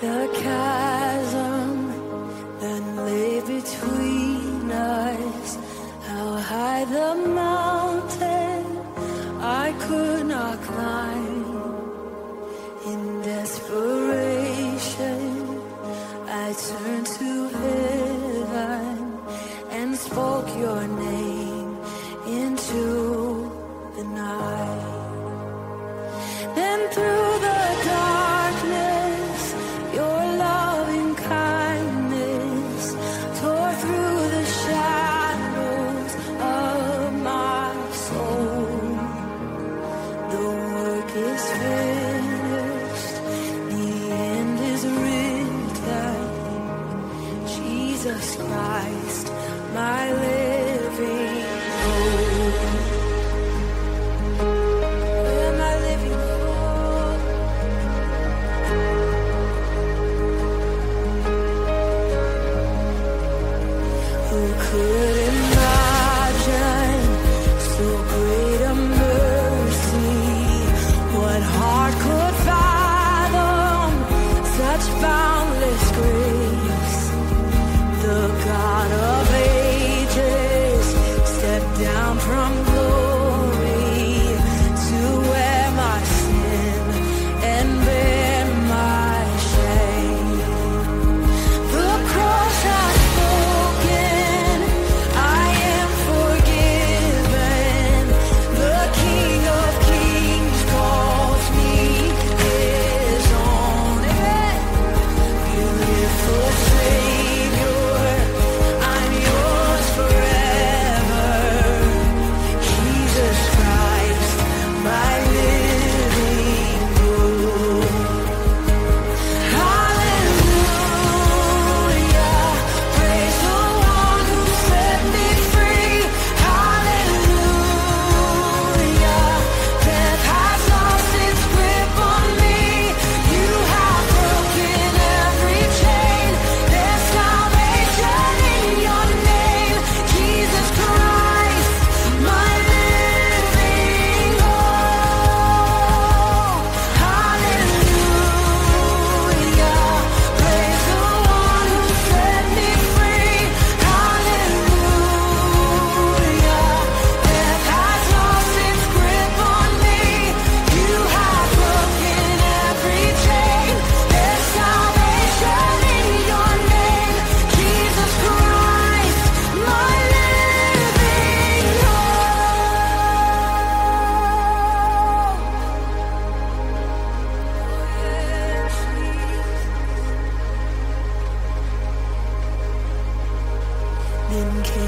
the chasm that lay between us. How high the mountain I could not climb. down from the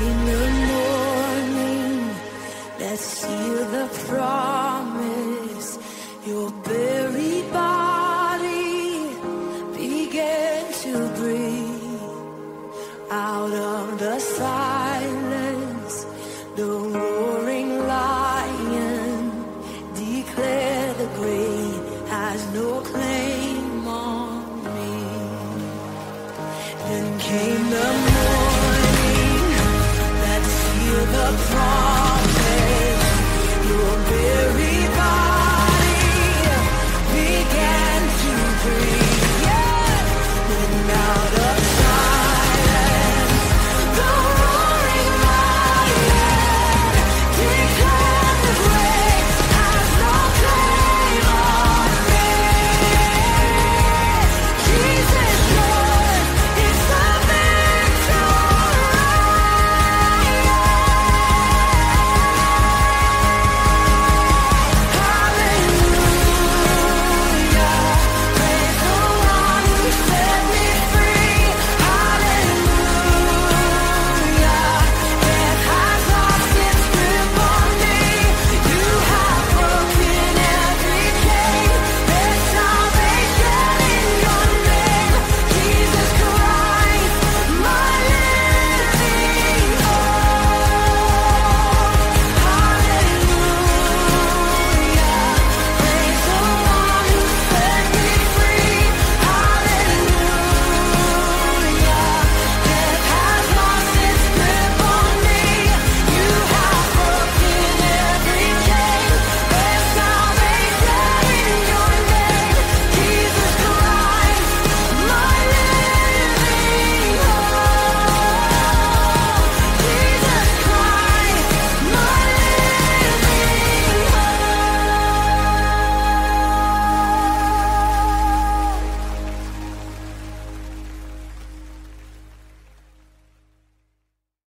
in the morning. That seal the promise. Your buried body began to breathe. Out of the silence the roaring lion declared the grave has no claim on me. Then came the morning the cross.